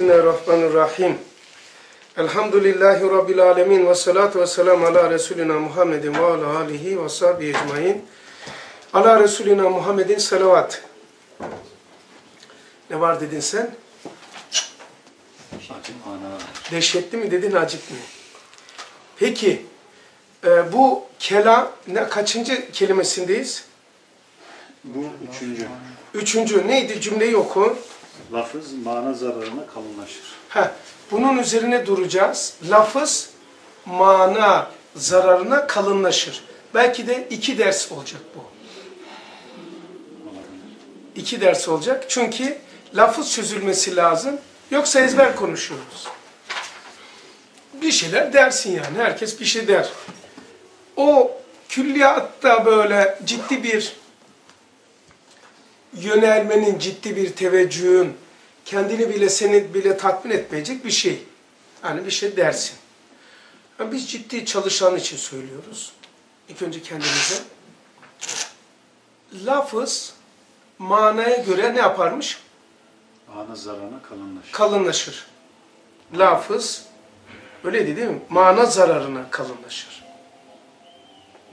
Bismillahirrahmanirrahim. Elhamdülillahi Rabbil alemin ve salatu ve selamu ala Resulina Muhammedin ve ala alihi ve sahbihi ecmain. Ala Resulina Muhammedin salavat. Ne var dedin sen? Dehşetli mi dedin, acip mi? Peki, e, bu kelam, ne, kaçıncı kelimesindeyiz? Bu üçüncü. Üçüncü, neydi cümleyi oku. Lafız mana zararına kalınlaşır. Heh, bunun üzerine duracağız. Lafız mana zararına kalınlaşır. Belki de iki ders olacak bu. İki ders olacak. Çünkü lafız çözülmesi lazım. Yoksa ezber konuşuyoruz. Bir şeyler dersin yani. Herkes bir şey der. O külliyatta böyle ciddi bir yönelmenin, ciddi bir teveccühün, kendini bile seni bile tatmin etmeyecek bir şey. Yani bir şey dersin. Yani biz ciddi çalışan için söylüyoruz. İlk önce kendimize. Lafız manaya göre ne yaparmış? Mana zararına kalınlaşır. Kalınlaşır. Lafız öyleydi değil mi? Mana zararına kalınlaşır.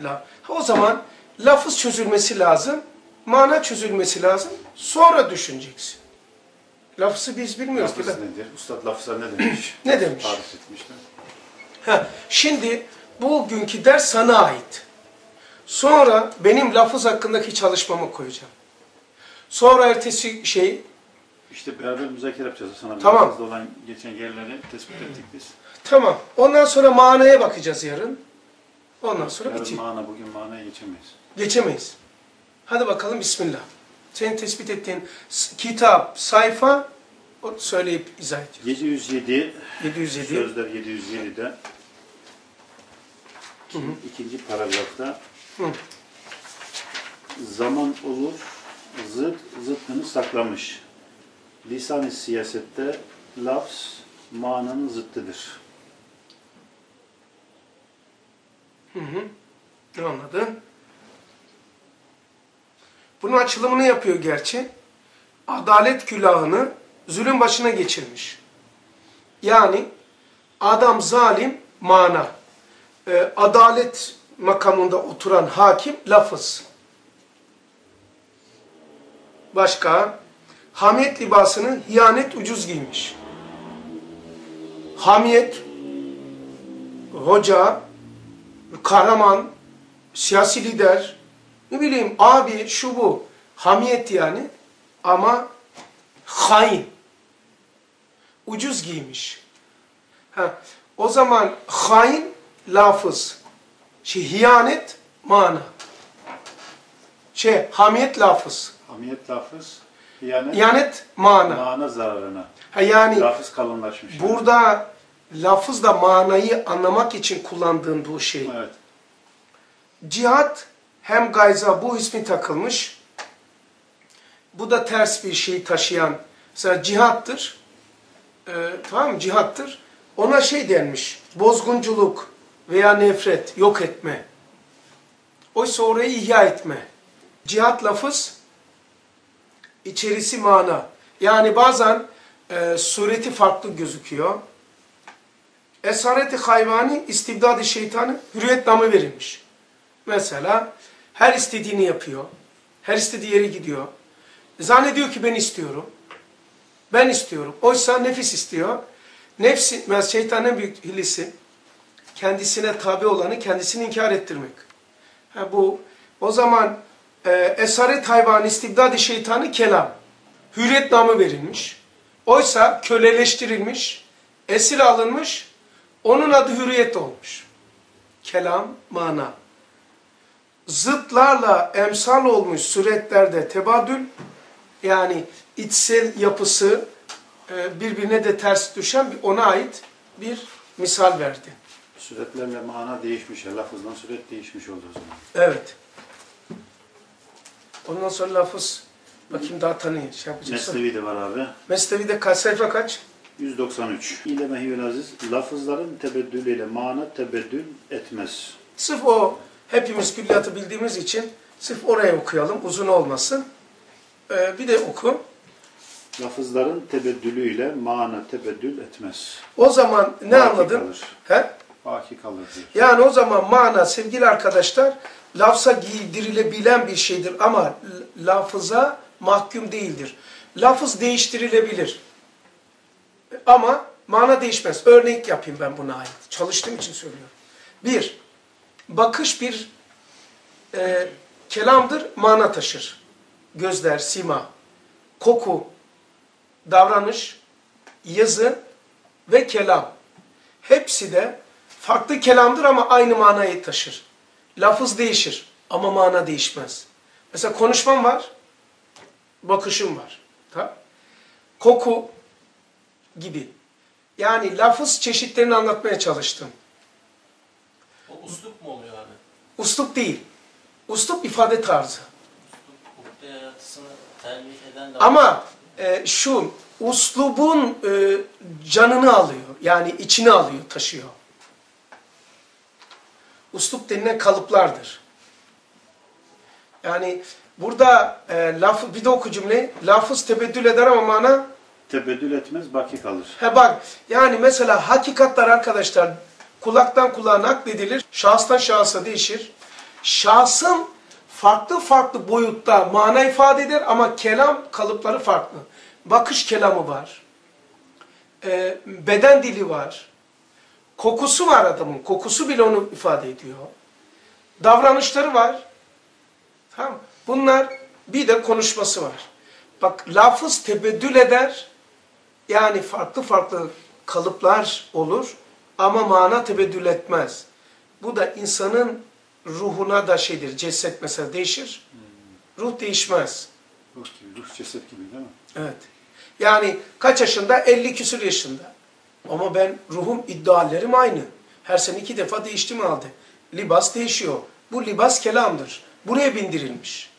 La, o zaman lafız çözülmesi lazım, mana çözülmesi lazım. Sonra düşüneceksin. Lafızı biz bilmiyoruz ki. Lafız nedir? Ustad lafıza ne demiş? Ne demiş? Tarif etmişler. Ha, şimdi bugünkü ders sana ait. Sonra benim lafız hakkındaki çalışmamı koyacağım. Sonra ertesi şey, İşte beraber müzakere yapacağız. Sana Tamam. lafızda olan geçen yerleri tespit ettik biz. tamam. Ondan sonra manaya bakacağız yarın. Ondan sonra Yarın bitiyor. mana, bugün manaya geçemeyiz. Geçemeyiz. Hadi bakalım Bismillah. Senin tespit ettiğin kitap, sayfa o söyleyip izah edeceğiz. 707 707. Sözler 707'de ikinci paragrafta Hı. zaman olur zıt zıttını saklamış. Lisan-ı siyasette lafz mananın zıttıdır. Hı hı. Ne anladın? Bunun açılımını yapıyor gerçi. Adalet külahını zulüm başına geçirmiş. Yani adam zalim mana. Ee, adalet makamında oturan hakim lafız. Başka? Hamiyet libasını hiyanet ucuz giymiş. Hamiyet, hoca, kahraman, siyasi lider, ne bileyim abi şu bu, hamiyet yani ama hain, ucuz giymiş. Ha, o zaman hain lafız, şey hiyanet mana, şey hamiyet lafız, Hamiyet lafız yani hiyanet mana. mana zararına. Ha, yani Lafız kalınlaşmış. burada lafızla manayı anlamak için kullandığın bu şey. Evet. Cihat hem gayza bu ismi takılmış. Bu da ters bir şey taşıyan. Mesela cihattır. Ee, tamam mı? Cihattır. Ona şey denmiş. Bozgunculuk veya nefret, yok etme. Oysa orayı ihya etme. Cihat lafız içerisi mana. Yani bazen e, sureti farklı gözüküyor. Esareti hayvani, istibdad-ı şeytanı hürriyet namı verilmiş. Mesela her istediğini yapıyor. Her istediği yere gidiyor. Zannediyor ki ben istiyorum. Ben istiyorum. Oysa nefis istiyor. Nefsi, mesela şeytanın büyük hilesi kendisine tabi olanı kendisini inkar ettirmek. Ha, bu o zaman e, esaret hayvanı istibdad-ı şeytanı kelam. Hürriyet namı verilmiş. Oysa köleleştirilmiş, esir alınmış, onun adı hürriyet olmuş. Kelam, mana zıtlarla emsal olmuş suretlerde tebadül yani içsel yapısı e, birbirine de ters düşen ona ait bir misal verdi. Suretlerle mana değişmiş. Lafızdan suret değişmiş oldu o zaman. Evet. Ondan sonra lafız bakayım daha tanıyın şey yapacağız. Mesnevi de var abi. Mesnevi'de kaç sayfa kaç? 193. İle mehiyül aziz, lafızların tebeddülüyle mana tebeddül etmez. Sırf o hepimiz külliyatı bildiğimiz için sırf oraya okuyalım uzun olmasın. Ee, bir de oku. Lafızların tebeddülüyle mana tebeddül etmez. O zaman ne Baki anladın? kalır. He? Baki kalır diyor. Yani o zaman mana sevgili arkadaşlar lafza giydirilebilen bir şeydir ama lafıza mahkum değildir. Lafız değiştirilebilir. Ama mana değişmez. Örnek yapayım ben buna ait. Çalıştığım için söylüyorum. Bir, bakış bir e, kelamdır, mana taşır. Gözler, sima, koku, davranış, yazı ve kelam. Hepsi de farklı kelamdır ama aynı manayı taşır. Lafız değişir ama mana değişmez. Mesela konuşmam var, bakışım var. Tamam? Koku gibi. Yani lafız çeşitlerini anlatmaya çalıştım. Uslup mu oluyor abi? Uslup değil. Uslup ifade tarzı. Uslup Ama e, şu uslubun e, canını alıyor. Yani içine alıyor, taşıyor. Uslup denilen kalıplardır. Yani burada e, laf, bir de oku cümleyi. Lafız tebeddül eder ama mana Tebeddül etmez, baki kalır. He bak yani mesela hakikatler arkadaşlar kulaktan kulağa nakledilir. Şahıstan şahısa değişir. Şahsın farklı farklı boyutta mana ifade eder ama kelam kalıpları farklı. Bakış kelamı var. Ee, beden dili var. Kokusu var adamın. Kokusu bile onu ifade ediyor. Davranışları var. Tamam Bunlar bir de konuşması var. Bak lafız tebeddül eder. Yani farklı farklı kalıplar olur ama mana tebeddül etmez. Bu da insanın ruhuna da şeydir. Ceset mesela değişir. Ruh değişmez. Ruh gibi, ruh ceset gibi değil mi? Evet. Yani kaç yaşında? 50 küsur yaşında. Ama ben ruhum iddialarım aynı. Her sene iki defa değişti mi halde? Libas değişiyor. Bu libas kelamdır. Buraya bindirilmiş.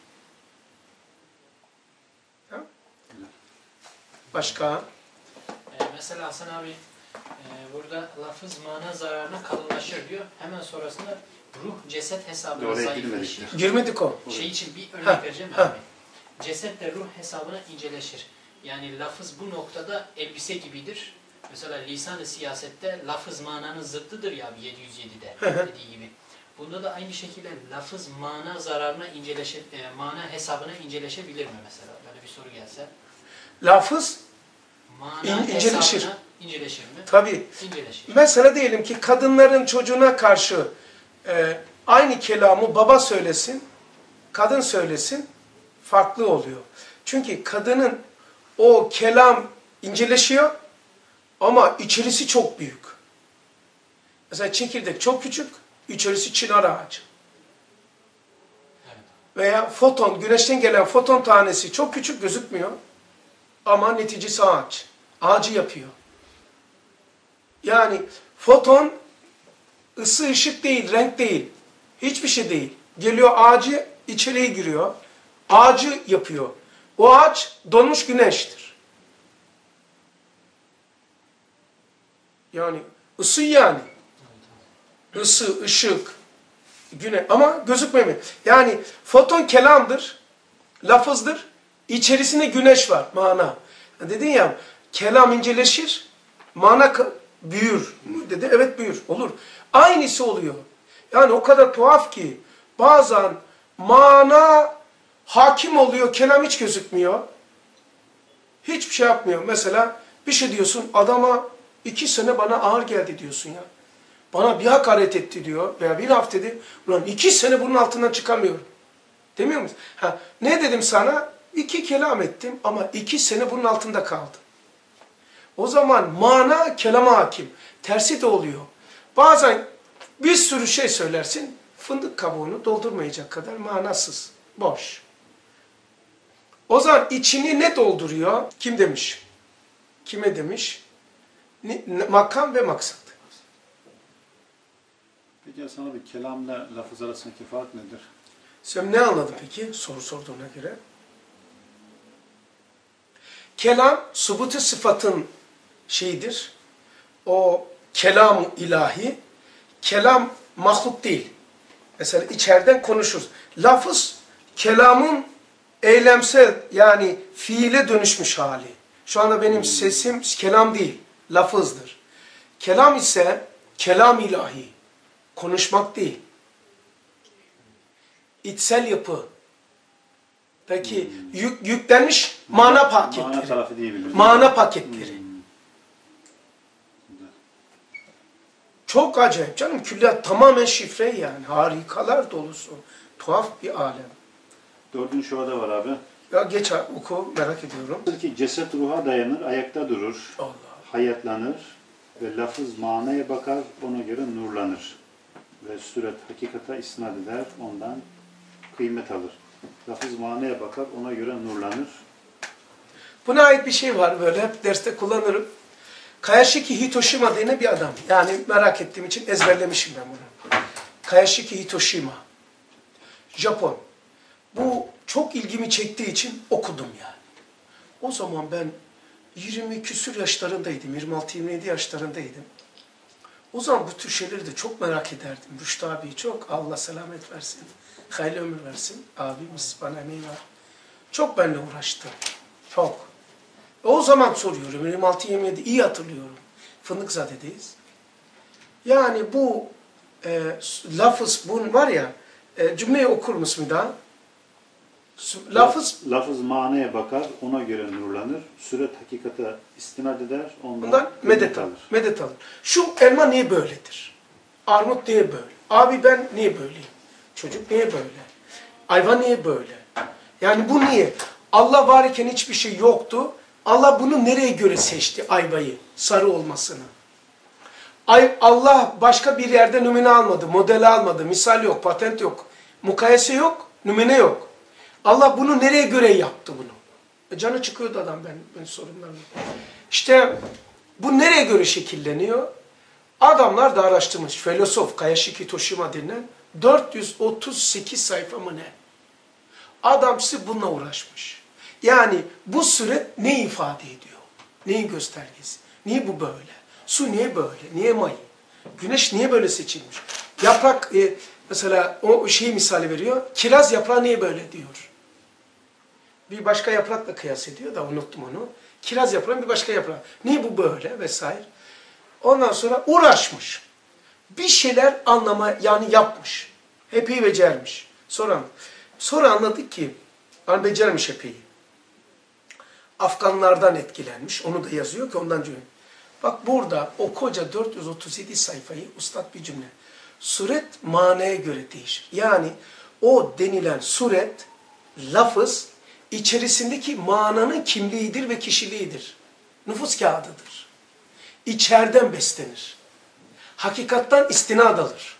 Başka? Ee, mesela Hasan abi e, burada lafız mana zararına kalınlaşır diyor. Hemen sonrasında ruh ceset hesabına Oraya zayıflaşır. girmedik. Girmedik o. Şey için bir örnek Ha, vereceğim ha. abi. Ceset de ruh hesabına inceleşir. Yani lafız bu noktada elbise gibidir. Mesela lisan-ı siyasette lafız mananın zıttıdır ya abi 707'de dediği gibi. Bunda da aynı şekilde lafız mana zararına inceleşe, e, mana hesabına inceleşebilir mi mesela? Böyle bir soru gelse. Lafız Mana İn- inceleşir. hesabına inceleşir mi? tabii İnceleşir. Mesela diyelim ki kadınların çocuğuna karşı e, aynı kelamı baba söylesin, kadın söylesin, farklı oluyor. Çünkü kadının o kelam inceleşiyor ama içerisi çok büyük. Mesela çekirdek çok küçük, içerisi çınar ağacı. Evet. Veya foton, güneşten gelen foton tanesi çok küçük gözükmüyor. Ama neticesi ağaç. Ağacı yapıyor. Yani foton ısı ışık değil, renk değil. Hiçbir şey değil. Geliyor ağacı içeriye giriyor. Ağacı yapıyor. O ağaç donmuş güneştir. Yani ısı yani. Isı, ışık, güne ama gözükmemiyor. Yani foton kelamdır, lafızdır. İçerisinde güneş var, mana. Dedin ya, kelam inceleşir, mana büyür. Dedi, evet büyür, olur. Aynısı oluyor. Yani o kadar tuhaf ki, bazen mana hakim oluyor, kelam hiç gözükmüyor. Hiçbir şey yapmıyor. Mesela bir şey diyorsun, adama iki sene bana ağır geldi diyorsun ya. Bana bir hakaret etti diyor veya bir laf dedi. Ulan iki sene bunun altından çıkamıyorum. Demiyor musun? Ha, ne dedim sana? İki kelam ettim ama iki sene bunun altında kaldım. O zaman mana kelama hakim. Tersi de oluyor. Bazen bir sürü şey söylersin. Fındık kabuğunu doldurmayacak kadar manasız. Boş. O zaman içini ne dolduruyor? Kim demiş? Kime demiş? Makam ve maksat. Peki Hasan abi kelamla lafız arasındaki fark nedir? Sen ne anladın peki soru sorduğuna göre? Kelam subutu sıfatın şeyidir. O kelam ilahi. Kelam mahluk değil. Mesela içeriden konuşuruz. Lafız kelamın eylemsel yani fiile dönüşmüş hali. Şu anda benim sesim kelam değil, lafızdır. Kelam ise kelam ilahi, konuşmak değil. İçsel yapı. Peki yük, yüklenmiş mana paketleri. Mana. Mana paketleri. Hmm. Çok acayip canım. Külliyat tamamen şifre yani. Harikalar dolusu. Tuhaf bir alem. Dördüncü şurada var abi. Ya geç abi, oku merak ediyorum. Diyor ki ceset ruha dayanır, ayakta durur, Allah. hayatlanır ve lafız manaya bakar, ona göre nurlanır. Ve suret hakikata isnat eder, ondan kıymet alır. Lafız manaya bakar, ona göre nurlanır. Buna ait bir şey var böyle hep derste kullanırım. Kayashiki Hitoshima diye bir adam. Yani merak ettiğim için ezberlemişim ben bunu. Kayashiki Hitoshima. Japon. Bu çok ilgimi çektiği için okudum yani. O zaman ben 20 küsür yaşlarındaydım. 26-27 yaşlarındaydım. O zaman bu tür şeyleri de çok merak ederdim. Rüştü abi çok Allah selamet versin. Hayırlı ömür versin. Abimiz bana emeği var. Çok benimle uğraştı. Çok. O zaman soruyorum. 26-27 iyi hatırlıyorum. Fındıkzade'deyiz. Yani bu e, lafız bunun var ya e, cümleyi okur musun bir daha? Lafız Lafız manaya bakar, ona göre nurlanır. Suret hakikata istinad eder, ondan, kıymet medet alır. Medet alır. Şu elma niye böyledir? Armut niye böyle? Abi ben niye böyleyim? Çocuk niye böyle? Ayva niye böyle? Yani bu niye? Allah var iken hiçbir şey yoktu. Allah bunu nereye göre seçti ayvayı? Sarı olmasını. Ay, Allah başka bir yerde numune almadı, model almadı, misal yok, patent yok, mukayese yok, numune yok. Allah bunu nereye göre yaptı bunu? E canı çıkıyordu adam ben, ben sorunlarla. İşte bu nereye göre şekilleniyor? Adamlar da araştırmış. Filosof Kayashiki Toshima denilen 438 sayfa mı ne? Adam bununla uğraşmış. Yani bu süre ne ifade ediyor? Neyin göstergesi? Niye bu böyle? Su niye böyle? Niye mayı? Güneş niye böyle seçilmiş? Yaprak e, mesela o şey misali veriyor. Kiraz yaprağı niye böyle diyor. Bir başka yaprakla kıyas ediyor da unuttum onu. Kiraz yaprağı bir başka yaprağı. Niye bu böyle vesaire. Ondan sonra uğraşmış. Bir şeyler anlama yani yapmış. Epey becermiş. Sonra sonra anladık ki yani becermiş epey. Afganlardan etkilenmiş. Onu da yazıyor ki ondan cümle. Bak burada o koca 437 sayfayı ustad bir cümle. Suret manaya göre değişir. Yani o denilen suret, lafız içerisindeki mananın kimliğidir ve kişiliğidir. Nüfus kağıdıdır. İçeriden beslenir. Hakikattan istinad alır.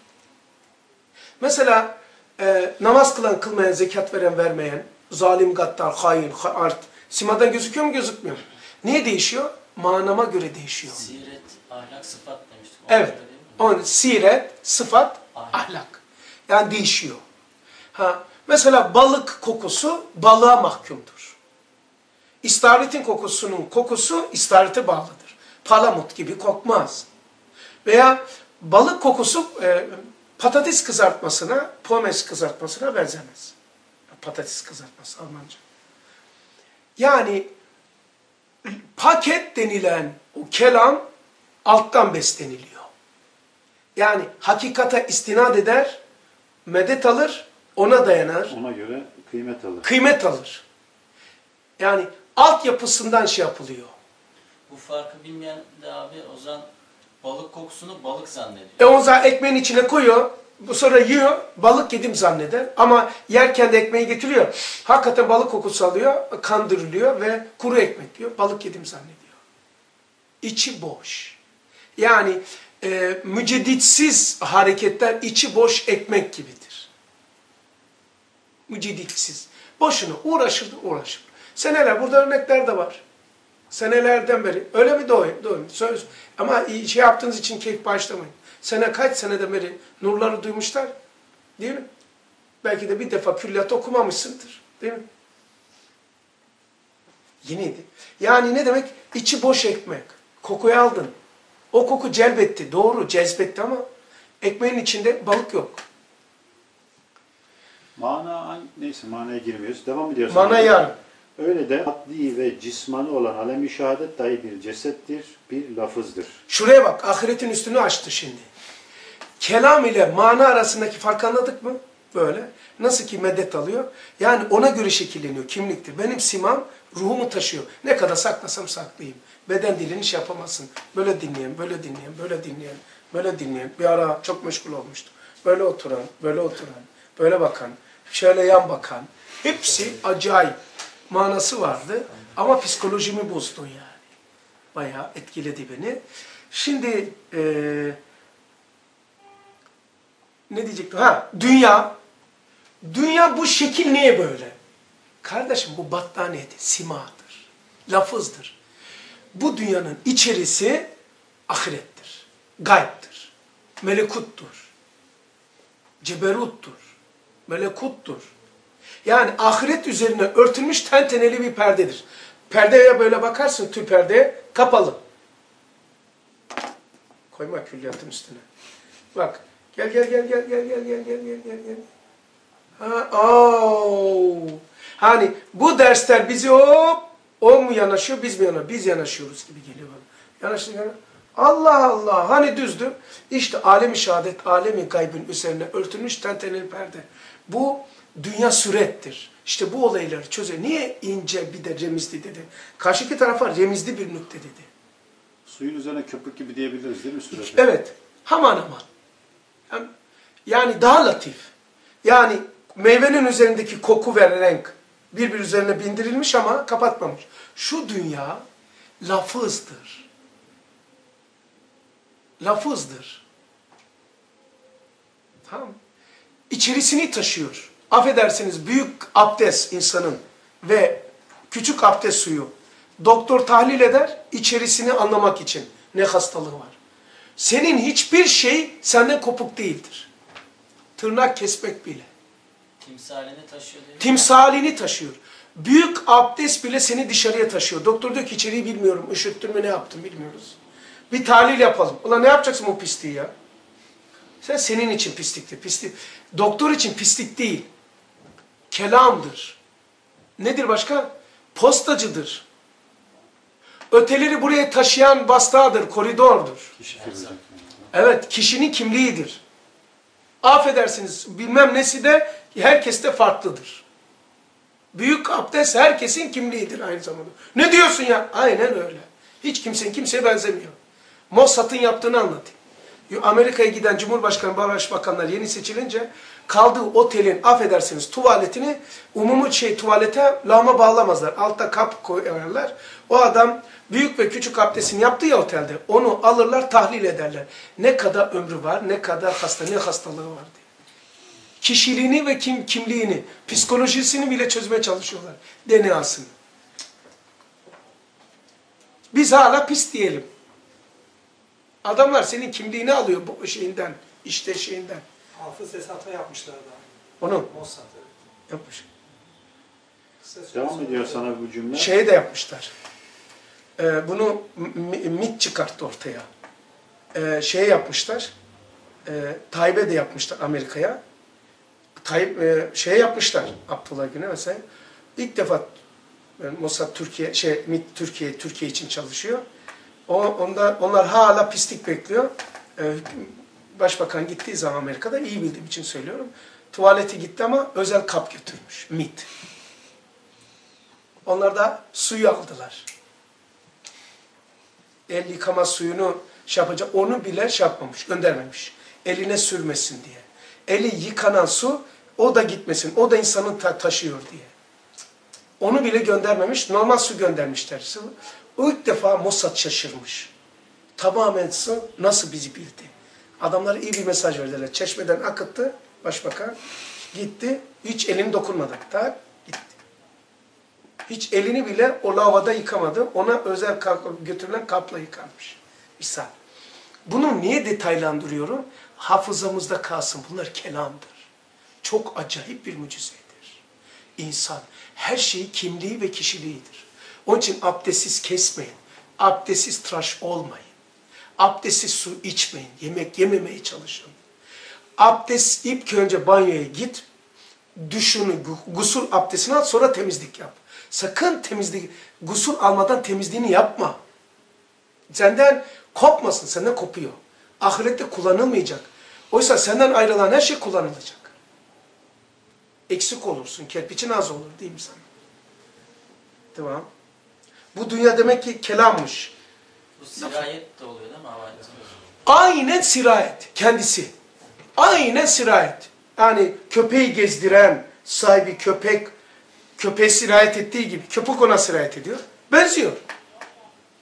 Mesela e, namaz kılan kılmayan, zekat veren vermeyen, zalim, gaddar, hain, ha- art, simadan gözüküyor mu gözükmüyor mu? Niye değişiyor? Manama göre değişiyor. Siret, ahlak, sıfat demiştik. Evet. Onun siret, sıfat, Ahlak. ahlak. Yani değişiyor. Ha, mesela balık kokusu balığa mahkumdur. İstavritin kokusunun kokusu istavrite bağlıdır. Palamut gibi kokmaz. Veya balık kokusu e, patates kızartmasına, pomes kızartmasına benzemez. Patates kızartması Almanca. Yani paket denilen o kelam alttan besleniliyor. Yani hakikata istinad eder, medet alır, ona dayanar, Ona göre kıymet alır. kıymet alır. Yani altyapısından şey yapılıyor. Bu farkı bilmeyen de abi o zaman balık kokusunu balık zannediyor. E o zaman ekmeğin içine koyuyor, bu sonra yiyor, balık yedim zanneder. Ama yerken de ekmeği getiriyor, hakikaten balık kokusu alıyor, kandırılıyor ve kuru ekmek diyor, balık yedim zannediyor. İçi boş. Yani e, müceditsiz hareketler içi boş ekmek gibidir. Müceditsiz. Boşuna uğraşır uğraşır. Seneler, burada örnekler de var. Senelerden beri. Öyle mi doğru? doğru. Söz. Ama şey yaptığınız için keyif bağışlamayın. Sene kaç seneden beri nurları duymuşlar? Değil mi? Belki de bir defa külliyat okumamışsındır. Değil mi? Yeniydi. Yani ne demek? İçi boş ekmek. Kokuyu aldın. O koku celbetti. Doğru cezbetti ama ekmeğin içinde balık yok. Mana neyse manaya girmiyoruz. Devam ediyoruz. Mana yarın. Öyle de maddi ve cismani olan alem-i şehadet dahi bir cesettir, bir lafızdır. Şuraya bak, ahiretin üstünü açtı şimdi. Kelam ile mana arasındaki farkı anladık mı? Böyle. Nasıl ki medet alıyor. Yani ona göre şekilleniyor, kimliktir. Benim simam ruhumu taşıyor. Ne kadar saklasam saklayayım. Beden dilini şey yapamazsın. Böyle dinleyen, böyle dinleyen, böyle dinleyen, böyle dinleyen. Bir ara çok meşgul olmuştu. Böyle oturan, böyle oturan, böyle bakan, şöyle yan bakan. Hepsi acayip manası vardı. Ama psikolojimi bozdu yani. Bayağı etkiledi beni. Şimdi eee ne diyecektim? Ha, dünya. Dünya bu şekil niye böyle? Kardeşim bu battaniyedir, simadır, lafızdır. Bu dünyanın içerisi ahirettir, gaybdır, melekuttur, ceberuttur, melekuttur. Yani ahiret üzerine örtülmüş tenteneli bir perdedir. Perdeye böyle bakarsın tül perdeye kapalı. Koyma külliyatın üstüne. Bak gel gel gel gel gel gel gel gel gel gel gel. Ha. Hani bu dersler bizi hop o mu yanaşıyor biz mi yanaşıyoruz? Biz yanaşıyoruz gibi geliyor bana. Yanaşıyor. Allah Allah hani düzdü. İşte alemi şehadet, alemi gaybın üzerine örtülmüş tenteneli perde. Bu dünya sürettir. İşte bu olayları çözüyor. Niye ince bir de remizli dedi. Karşıki tarafa remizli bir nükte dedi. Suyun üzerine köpük gibi diyebiliriz değil mi sürekli? Evet. Haman aman. Hem- Yani daha latif. Yani meyvenin üzerindeki koku ve renk birbir üzerine bindirilmiş ama kapatmamış. Şu dünya lafızdır. Lafızdır. Tamam? İçerisini taşıyor. Affedersiniz büyük abdest insanın ve küçük abdest suyu. Doktor tahlil eder içerisini anlamak için ne hastalığı var. Senin hiçbir şey senden kopuk değildir. Tırnak kesmek bile. Timsalini taşıyor değil mi? Timsalini taşıyor. Büyük abdest bile seni dışarıya taşıyor. Doktor diyor ki içeriği bilmiyorum. Üşüttün mü ne yaptın bilmiyoruz. Bir tahlil yapalım. Ulan ne yapacaksın bu pisliği ya? Sen senin için pislikti. Pislik. Doktor için pislik değil. Kelamdır. Nedir başka? Postacıdır. Öteleri buraya taşıyan bastağıdır, koridordur. Kişi. Evet, kişinin kimliğidir. Affedersiniz, bilmem nesi de herkeste farklıdır. Büyük abdest herkesin kimliğidir aynı zamanda. Ne diyorsun ya? Aynen öyle. Hiç kimsenin kimseye benzemiyor. Mossad'ın yaptığını anlatayım. Amerika'ya giden Cumhurbaşkanı, Başbakanlar yeni seçilince kaldığı otelin affedersiniz tuvaletini umumi şey tuvalete lağma bağlamazlar. Altta kap koyarlar. O adam büyük ve küçük abdestini yaptı ya otelde. Onu alırlar tahlil ederler. Ne kadar ömrü var, ne kadar hasta, ne hastalığı var diye. Kişiliğini ve kim, kimliğini, psikolojisini bile çözmeye çalışıyorlar. DNA'sını. Biz hala pis diyelim. Adamlar senin kimliğini alıyor bu şeyinden, işte şeyinden. Hafız hesapla yapmışlar daha. Onu Mossad. evet. yapmış. Devam ediyor sana bu cümle. Şey de yapmışlar. Ee, bunu MIT çıkarttı ortaya. Ee, şey yapmışlar. E, Tayyip'e de yapmışlar Amerika'ya. Tayyip e, şey yapmışlar Abdullah Gül'e mesela. İlk defa yani Mossad Türkiye şey MIT Türkiye Türkiye için çalışıyor. O, onda, onlar hala pislik bekliyor. Ee, başbakan gittiği zaman Amerika'da iyi bildiğim için söylüyorum. Tuvaleti gitti ama özel kap götürmüş. MIT. Onlar da suyu aldılar. El yıkama suyunu şey yapacak. Onu bile şey yapmamış, göndermemiş. Eline sürmesin diye. Eli yıkanan su o da gitmesin. O da insanın ta taşıyor diye. Onu bile göndermemiş. Normal su göndermişler. O ilk defa Mossad şaşırmış. Tamamen nasıl bizi bildi? Adamlara iyi bir mesaj verdiler. Çeşmeden akıttı başbakan. Gitti. Hiç elini dokunmadı. Tak gitti. Hiç elini bile o lavada yıkamadı. Ona özel götürülen kapla yıkanmış. İsa. Bunu niye detaylandırıyorum? Hafızamızda kalsın. Bunlar kelamdır. Çok acayip bir mucizedir. İnsan her şeyi kimliği ve kişiliğidir. Onun için abdestsiz kesmeyin. Abdestsiz tıraş olmayın. Abdestsiz su içmeyin. Yemek yememeye çalışın. Abdest ilk önce banyoya git. Düşünü, gu- gusül abdestini al sonra temizlik yap. Sakın temizlik, gusül almadan temizliğini yapma. Senden kopmasın, senden kopuyor. Ahirette kullanılmayacak. Oysa senden ayrılan her şey kullanılacak. Eksik olursun, kerpiçin az olur değil mi sana? Tamam. Bu dünya demek ki kelammış. Bu sirayet de oluyor değil mi? Aynen sirayet kendisi. Aynen sirayet. Yani köpeği gezdiren sahibi köpek, köpeğe sirayet ettiği gibi köpek ona sirayet ediyor. Benziyor.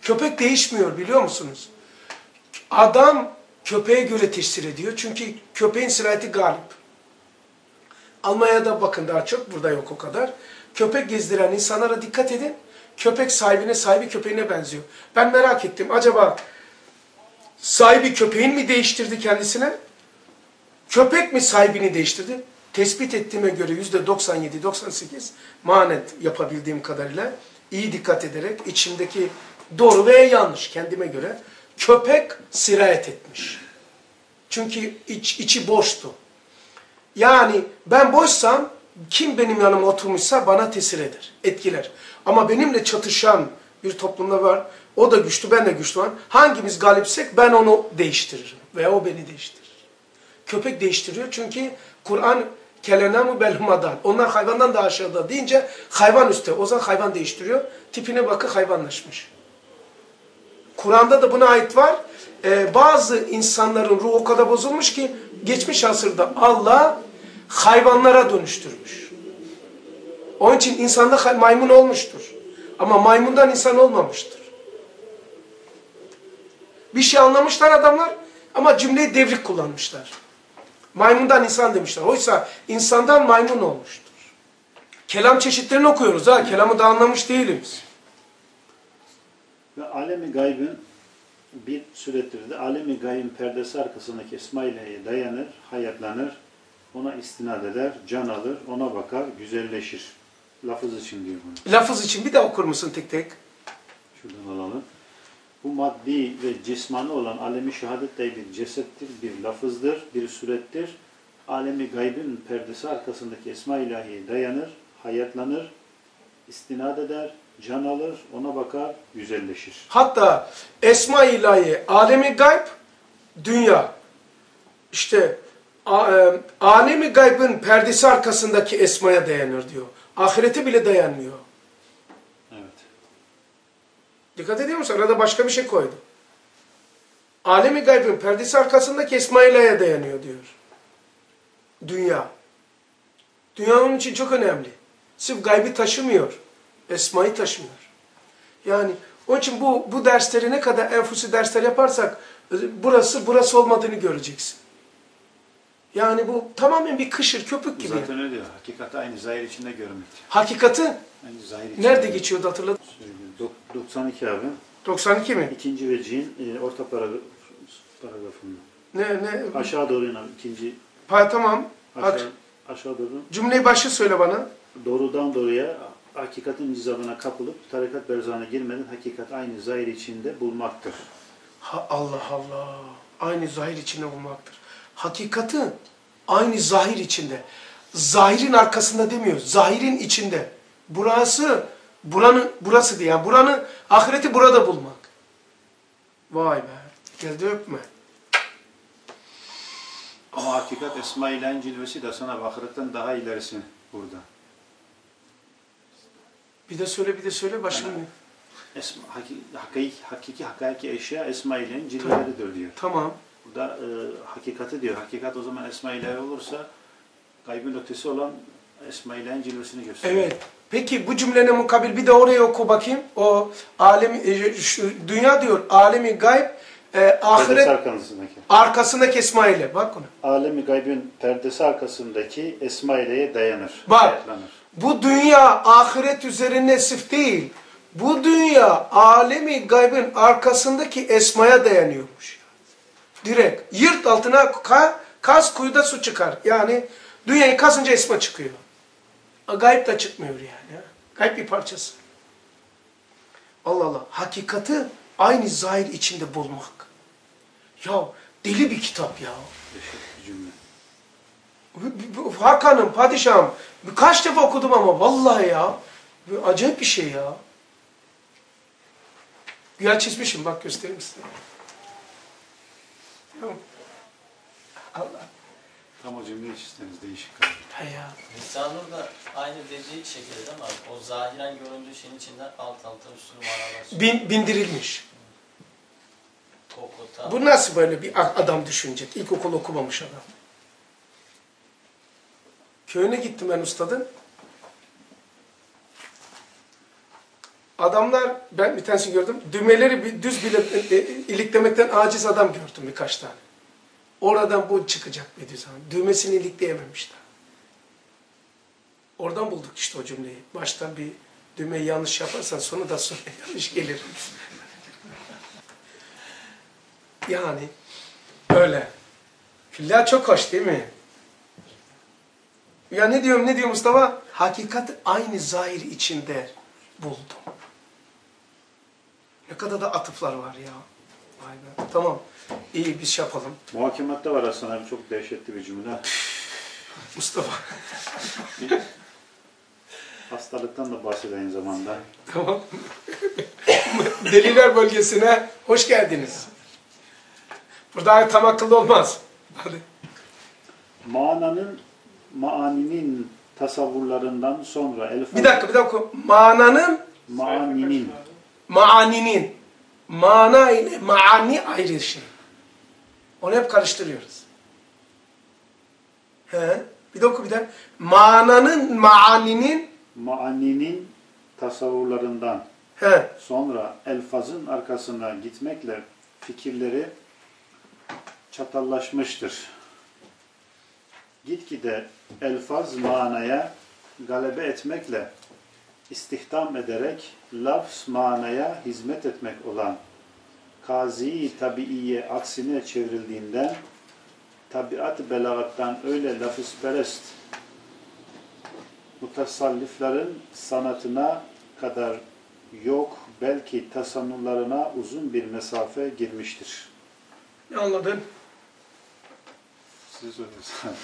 Köpek değişmiyor biliyor musunuz? Adam köpeğe göre teşhir ediyor. Çünkü köpeğin sirayeti galip. Almanya'da bakın daha çok, burada yok o kadar. Köpek gezdiren insanlara dikkat edin. Köpek sahibine, sahibi köpeğine benziyor. Ben merak ettim. Acaba sahibi köpeğin mi değiştirdi kendisine? Köpek mi sahibini değiştirdi? Tespit ettiğime göre yüzde 97-98 manet yapabildiğim kadarıyla iyi dikkat ederek içimdeki doğru veya yanlış kendime göre köpek sirayet etmiş. Çünkü iç, içi boştu. Yani ben boşsam kim benim yanıma oturmuşsa bana tesir eder, etkiler. Ama benimle çatışan bir toplumda var. O da güçlü, ben de güçlü var. Hangimiz galipsek ben onu değiştiririm veya o beni değiştirir. Köpek değiştiriyor çünkü Kur'an kelenamu belhumadan. Onlar hayvandan daha aşağıda deyince hayvan üstte. O zaman hayvan değiştiriyor. Tipine bakın hayvanlaşmış. Kur'an'da da buna ait var. Ee, bazı insanların ruhu o kadar bozulmuş ki geçmiş asırda Allah hayvanlara dönüştürmüş. Onun için insanda maymun olmuştur. Ama maymundan insan olmamıştır. Bir şey anlamışlar adamlar ama cümleyi devrik kullanmışlar. Maymundan insan demişler. Oysa insandan maymun olmuştur. Kelam çeşitlerini okuyoruz ha. Kelamı da anlamış değiliz. Ve alemi gaybın bir süredir de alemi gaybın perdesi arkasındaki esma ilahiye dayanır, hayatlanır, ona istinad eder, can alır, ona bakar, güzelleşir. Lafız için diyor bunu. Lafız için bir de okur musun tek tek? Şuradan alalım. Bu maddi ve cismani olan alemi şehadet de bir cesettir, bir lafızdır, bir surettir. Alemi gaybın perdesi arkasındaki esma ilahiye dayanır, hayatlanır, istinad eder, can alır, ona bakar, güzelleşir. Hatta Esma-i İlahi, alemi gayb, dünya. İşte alemi gaybın perdesi arkasındaki esmaya dayanır diyor. Ahirete bile dayanmıyor. Evet. Dikkat ediyor musun? Arada başka bir şey koydu. Alemi gaybın perdesi arkasındaki Esma-i İlahi'ye dayanıyor diyor. Dünya. Dünya onun için çok önemli. Sırf gaybi taşımıyor. Esma'yı taşımıyor. Yani onun için bu, bu dersleri ne kadar enfusi dersler yaparsak burası burası olmadığını göreceksin. Yani bu tamamen bir kışır, köpük gibi. Zaten öyle diyor. Hakikati aynı zahir içinde görmektir. Hakikati Aynı zahir içinde. nerede geçiyordu hatırladın? Söylüyor. Dok- 92 abi. 92 mi? İkinci vecihin e, orta paragraf, paragrafında. Ne ne? Aşağı doğru inan. ikinci Pa, tamam. Aşağı, aşağı doğru. cümleyi başı söyle bana. Doğrudan doğruya hakikatin nizamına kapılıp tarikat berzana girmeden hakikat aynı zahir içinde bulmaktır. Ha, Allah Allah. Aynı zahir içinde bulmaktır. Hakikati aynı zahir içinde. Zahirin arkasında demiyor. Zahirin içinde. Burası, buranın, burası diye. Yani buranın, ahireti burada bulmak. Vay be. Geldi öpme. Ama hakikat Esma ile cilvesi de sana ahiretten daha ilerisi burada. Bir de söyle bir de söyle başım. Esma, hakiki, hakiki, hakiki, hakiki eşya Esma ile cilveleridir diyor. Tamam. Burada e, hakikati diyor. Hakikat o zaman Esma ilahi olursa gaybın ötesi olan Esma ilahin cilvesini gösteriyor. Evet. Peki bu cümlene mukabil bir de oraya oku bakayım. O alemi, e, şu, dünya diyor alemi gayb, e, ahiret arkasındaki. arkasındaki esma ile. Bak ona. Alemi gaybın perdesi arkasındaki Esma ileye dayanır. Bak. hayatlanır. Bu dünya ahiret üzerine sif değil. Bu dünya alemi gaybın arkasındaki esmaya dayanıyormuş. Direkt yırt altına ka, kaz kuyuda su çıkar. Yani dünyayı kazınca esma çıkıyor. Gayb da çıkmıyor yani. Gayb bir parçası. Allah Allah. Hakikati aynı zahir içinde bulmak. Ya deli bir kitap ya. Hakan'ım, padişahım kaç defa okudum ama vallahi ya acayip bir şey ya. Güya çizmişim bak göstereyim size. Allah. Tam o cümleyi çizseniz değişik kalır. He ya. Lisanur da aynı dediği şekilde değil mi abi? O zahiren göründüğü şeyin içinden alt alta bir sürü manalar çıkıyor. Bin, bindirilmiş. Koku, tat. Bu nasıl böyle bir adam düşünecek? İlkokul okumamış adam. Köyüne gittim ben ustadın. Adamlar, ben bir tanesini gördüm, düğmeleri bir düz bile e, e, iliklemekten aciz adam gördüm birkaç tane. Oradan bu çıkacak Bediüzzaman. Düğmesini ilikleyememiş daha. Oradan bulduk işte o cümleyi. Baştan bir düğmeyi yanlış yaparsan sonu da sonra yanlış gelir. Yani öyle. Fillah çok hoş değil mi? Ya ne diyorum ne diyor Mustafa? Hakikat aynı zahir içinde buldum. Ne kadar da atıflar var ya. Vay be. Tamam. İyi biz şey yapalım. Muhakematte var Hasan abi çok dehşetli bir cümle. Mustafa. Hastalıktan da bahsediyor aynı zamanda. tamam. Deliler bölgesine hoş geldiniz. Burada tam akıllı olmaz. Hadi. Mananın, maaninin tasavvurlarından sonra el Bir dakika bir dakika. Mananın Maaninin, maaninin mana ile maani ayrı şey. Onu hep karıştırıyoruz. He? Bir de oku bir daha. Mananın maaninin maaninin tasavvurlarından he. sonra elfazın arkasına gitmekle fikirleri çatallaşmıştır. Gitgide elfaz manaya galebe etmekle istihdam ederek lafz manaya hizmet etmek olan kazi tabiiye aksine çevrildiğinden tabiat belagattan öyle lafızperest mutasalliflerin sanatına kadar yok belki tasannurlarına uzun bir mesafe girmiştir. Ne anladın? Siz söylüyorsunuz.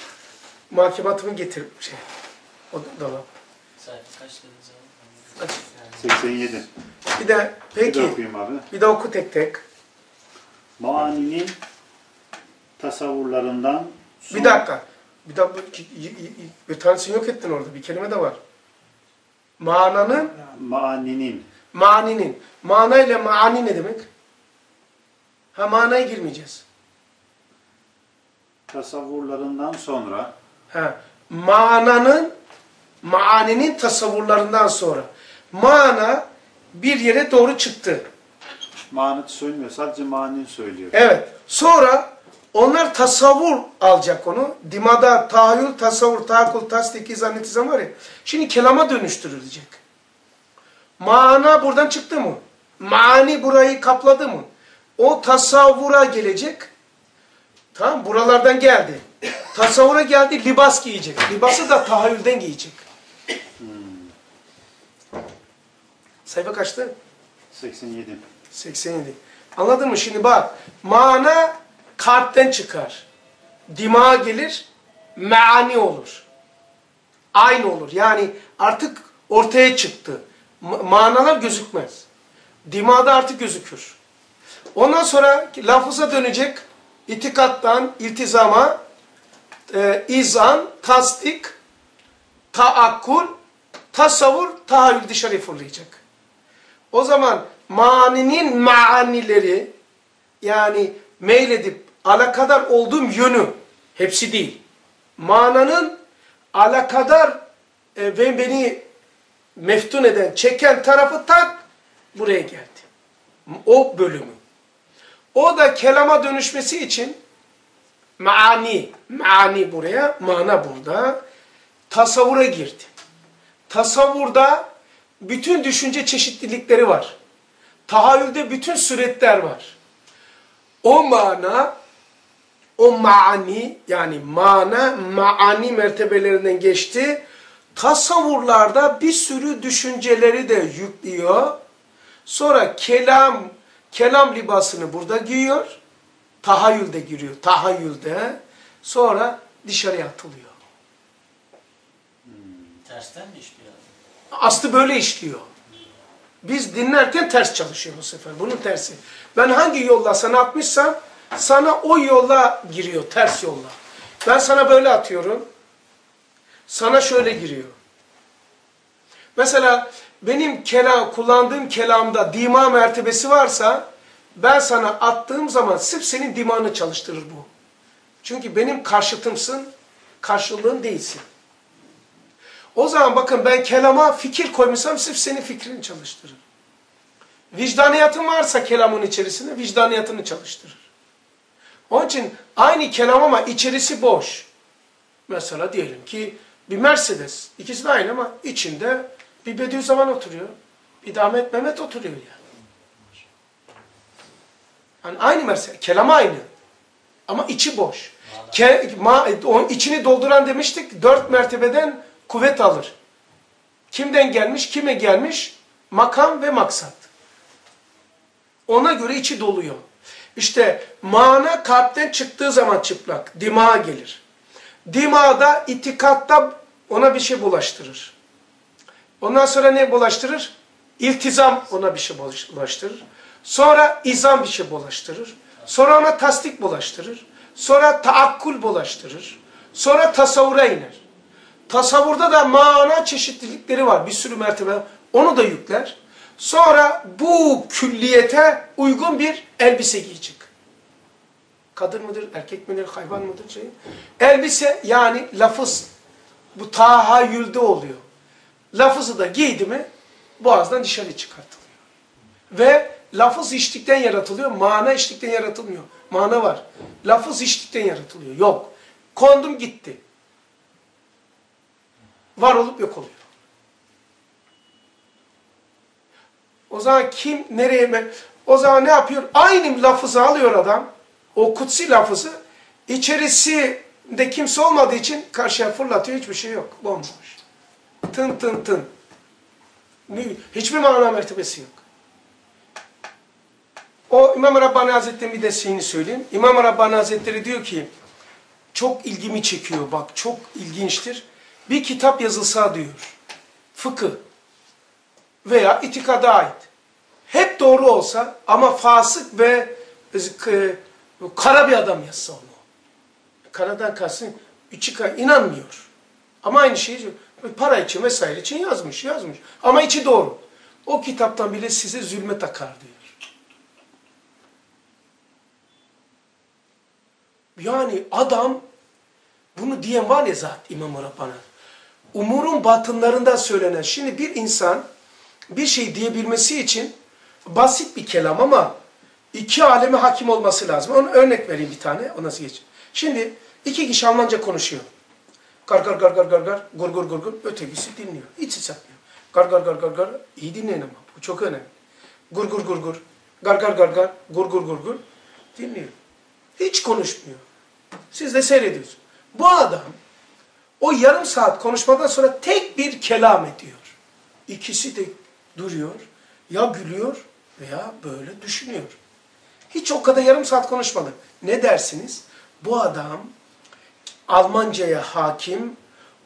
Mahkematımı getir şey. O dolap. Sayfa kaç dediniz. 87. Bir de Bir de peki okuyayım abi. bir de oku tek tek. Maaninin tasavvurlarından Bir dakika. Bir dakika. Bir tanesini yok ettin orada. Bir kelime de var. Mananın Maaninin maninin. Mana ile maani ne demek? Ha manaya girmeyeceğiz. tasavvurlarından sonra Ha, mananın, maaninin tasavvurlarından sonra. Mana bir yere doğru çıktı. manıt söylemiyor. Sadece manin söylüyor. Evet. Sonra onlar tasavvur alacak onu. Dimada tahayyül, tasavvur, tahakkul, tasdik, izan, netizan var ya. Şimdi kelama dönüştürülecek. Mana buradan çıktı mı? Mani burayı kapladı mı? O tasavvura gelecek. Tamam buralardan geldi. Tasavvura geldi libas giyecek. Libası da tahayyülden giyecek. Sayfa kaçtı? 87. 87. Anladın mı? Şimdi bak. Mana kalpten çıkar. Dima gelir. Meani olur. Aynı olur. Yani artık ortaya çıktı. Ma- Manalar gözükmez. Dimada artık gözükür. Ondan sonra lafıza dönecek. İtikattan, iltizama, e, izan, tasdik, taakkul, tasavvur, tahayyül dışarı fırlayacak. O zaman maninin maanileri yani meyledip alakadar olduğum yönü hepsi değil. Mananın alakadar e, ve beni meftun eden, çeken tarafı tak buraya geldi. O bölümü. O da kelama dönüşmesi için maani, maani buraya, mana burada, tasavvura girdi. Tasavvurda bütün düşünce çeşitlilikleri var. Tahayyülde bütün suretler var. O mana, o maani yani mana, maani mertebelerinden geçti. Tasavvurlarda bir sürü düşünceleri de yüklüyor. Sonra kelam, kelam libasını burada giyiyor. Tahayyülde giriyor, tahayyülde. Sonra dışarıya atılıyor. Tersten mi işliyor? Aslı böyle işliyor. Biz dinlerken ters çalışıyor bu sefer. Bunun tersi. Ben hangi yolla sana atmışsam sana o yolla giriyor. Ters yolla. Ben sana böyle atıyorum. Sana şöyle giriyor. Mesela benim kelam, kullandığım kelamda dima mertebesi varsa ben sana attığım zaman sırf senin dimağını çalıştırır bu. Çünkü benim karşıtımsın, karşılığın değilsin. O zaman bakın ben kelama fikir koymuşsam sırf senin fikrini çalıştırır. Vicdaniyatın varsa kelamın içerisinde vicdaniyatını çalıştırır. Onun için aynı kelam ama içerisi boş. Mesela diyelim ki bir Mercedes. ikisi de aynı ama içinde bir Bediüzzaman oturuyor. Bir de Ahmet Mehmet oturuyor yani. Yani aynı Mercedes. Kelam aynı. Ama içi boş. Ke, ma, içini dolduran demiştik dört mertebeden kuvvet alır. Kimden gelmiş, kime gelmiş? Makam ve maksat. Ona göre içi doluyor. İşte mana kalpten çıktığı zaman çıplak, dimağa gelir. Dimağda, itikatta ona bir şey bulaştırır. Ondan sonra ne bulaştırır? İltizam ona bir şey bulaştırır. Sonra izam bir şey bulaştırır. Sonra ona tasdik bulaştırır. Sonra taakkul bulaştırır. Sonra tasavvura iner. Tasavvurda da mana çeşitlilikleri var. Bir sürü mertebe. Onu da yükler. Sonra bu külliyete uygun bir elbise giyecek. Kadın mıdır, erkek midir, hayvan mıdır? Şey. Elbise yani lafız. Bu tahayyülde oluyor. Lafızı da giydi mi boğazdan dışarı çıkartılıyor. Ve lafız içtikten yaratılıyor, mana içtikten yaratılmıyor. Mana var. Lafız içtikten yaratılıyor. Yok. Kondum gitti. Var olup yok oluyor. O zaman kim nereye mi? O zaman ne yapıyor? Aynı lafızı alıyor adam. O kutsi lafızı içerisinde kimse olmadığı için karşıya fırlatıyor. Hiçbir şey yok. Bomboş. Tın tın tın. Hiçbir mana mertebesi yok. O İmam Rabbani Hazretleri'nin bir de şeyini söyleyeyim. İmam Rabbani Hazretleri diyor ki çok ilgimi çekiyor bak çok ilginçtir. Bir kitap yazılsa diyor. Fıkıh veya itikada ait. Hep doğru olsa ama fasık ve kara bir adam yazsa onu. Karadan kalsın içi inanmıyor. Ama aynı şeyi para için vesaire için yazmış yazmış. Ama içi doğru. O kitaptan bile size zulme takar diyor. Yani adam bunu diyen var ya zat İmam-ı. Umurun batınlarında söylenen. Şimdi bir insan bir şey diyebilmesi için basit bir kelam ama iki aleme hakim olması lazım. Onu örnek vereyim bir tane. O nasıl geç? Şimdi iki kişi Almanca konuşuyor. Gar gar gar gar gar gar, gur gur gur gur, ötekisi dinliyor. Hiç ses yapmıyor. Gar gar gar gar gar, iyi dinleyin ama. Bu çok önemli. Gur gur gur gur, gar gar gar gar, gur gur gur gur, dinliyor. Hiç konuşmuyor. Siz de seyrediyorsunuz. Bu adam o yarım saat konuşmadan sonra tek bir kelam ediyor. İkisi de duruyor, ya gülüyor veya böyle düşünüyor. Hiç o kadar yarım saat konuşmadı. Ne dersiniz? Bu adam Almanca'ya hakim,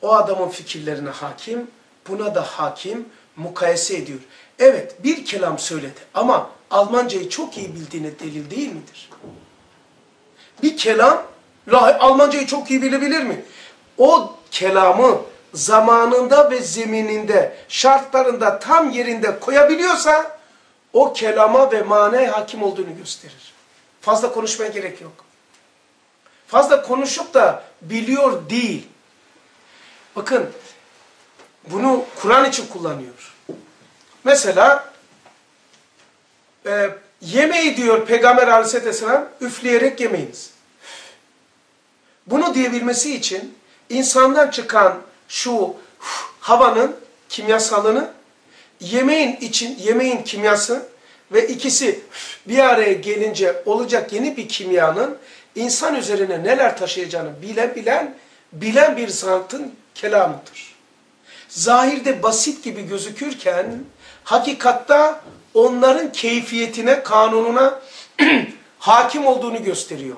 o adamın fikirlerine hakim, buna da hakim, mukayese ediyor. Evet bir kelam söyledi ama Almancayı çok iyi bildiğine delil değil midir? Bir kelam Almancayı çok iyi bilebilir mi? O kelamı zamanında ve zemininde, şartlarında tam yerinde koyabiliyorsa o kelama ve manaya hakim olduğunu gösterir. Fazla konuşmaya gerek yok. Fazla konuşup da biliyor değil. Bakın bunu Kur'an için kullanıyor. Mesela e, yemeği diyor Peygamber aleyhisselam üfleyerek yemeyiniz. Bunu diyebilmesi için insandan çıkan şu havanın kimyasalını yemeğin için yemeğin kimyası ve ikisi bir araya gelince olacak yeni bir kimyanın insan üzerine neler taşıyacağını bilen bilen bilen bir zatın kelamıdır. Zahirde basit gibi gözükürken hakikatta onların keyfiyetine, kanununa hakim olduğunu gösteriyor.